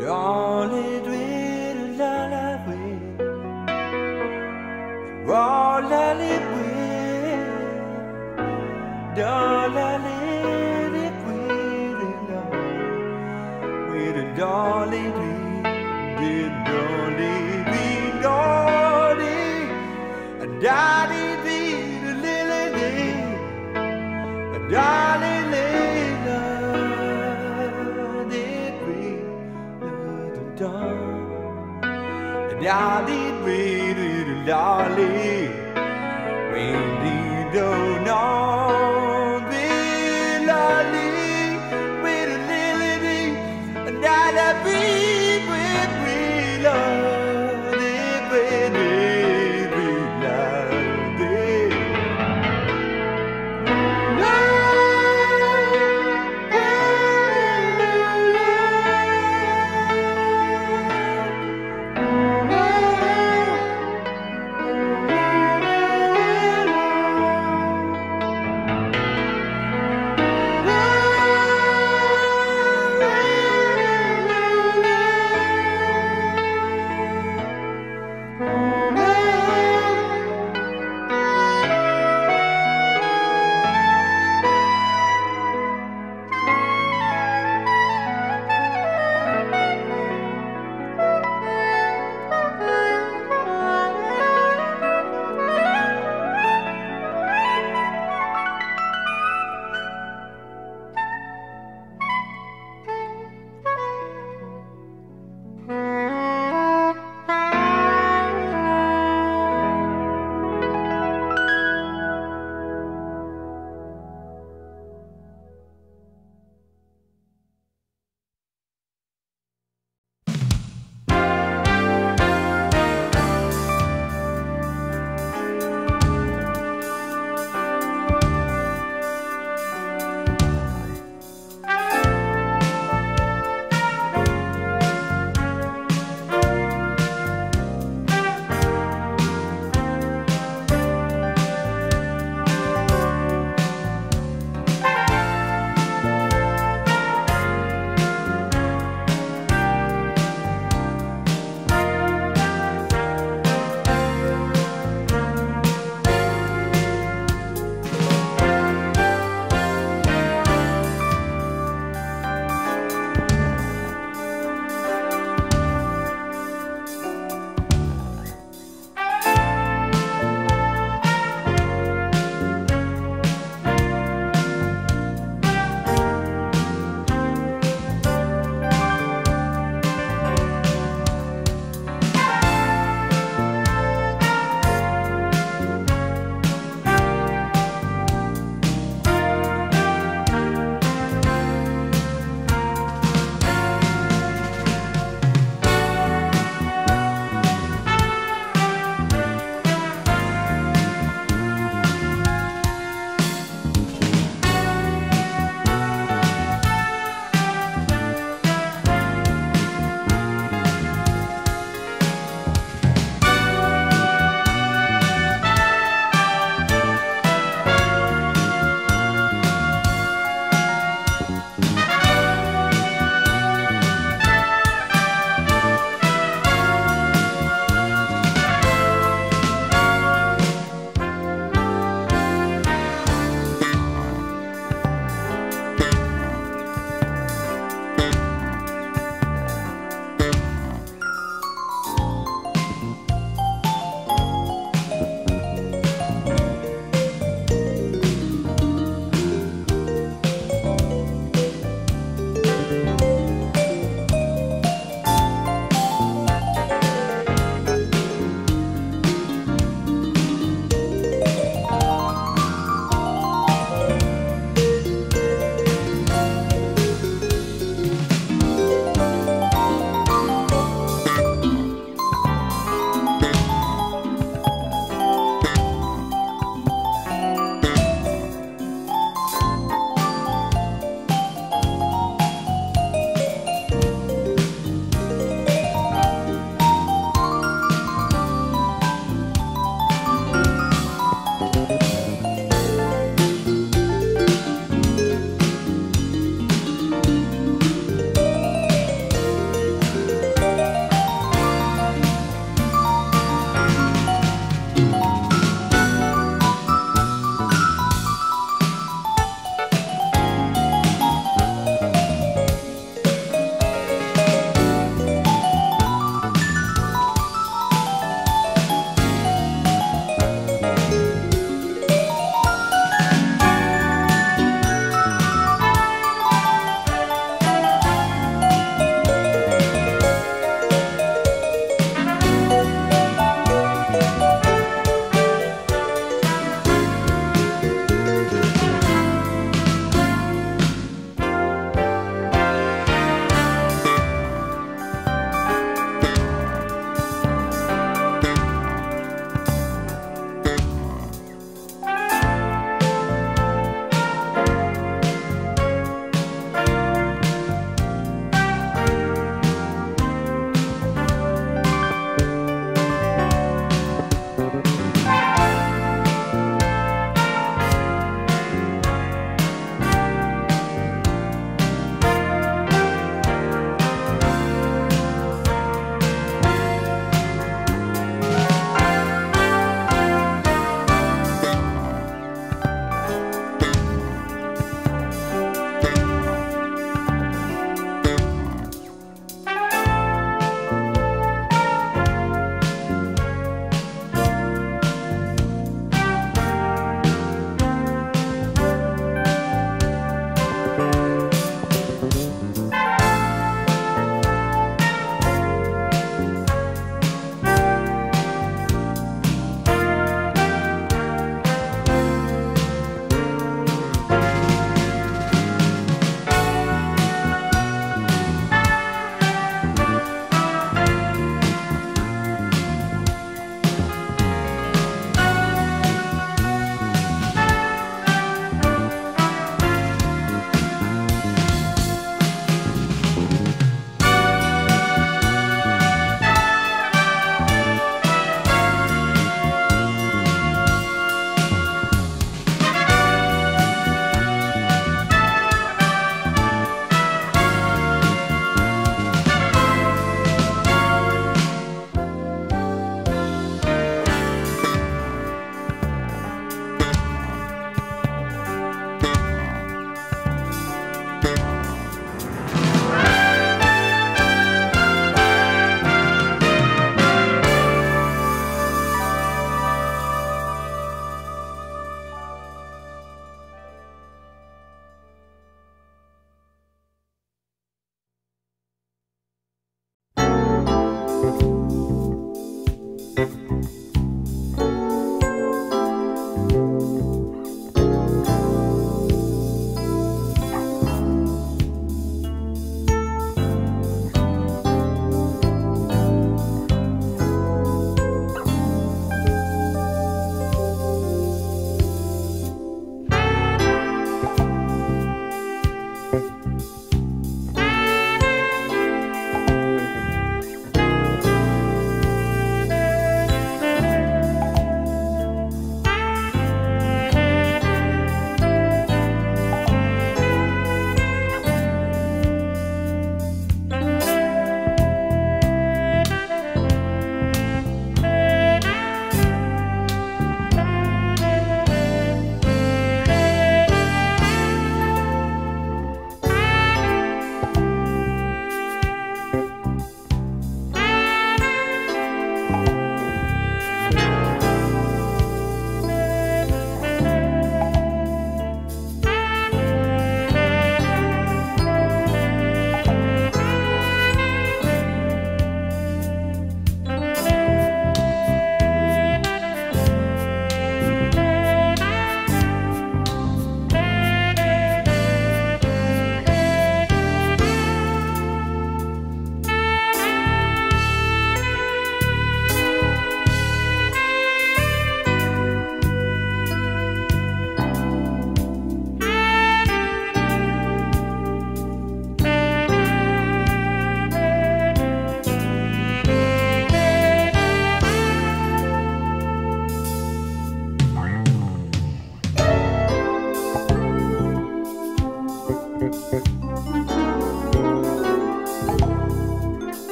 And darling,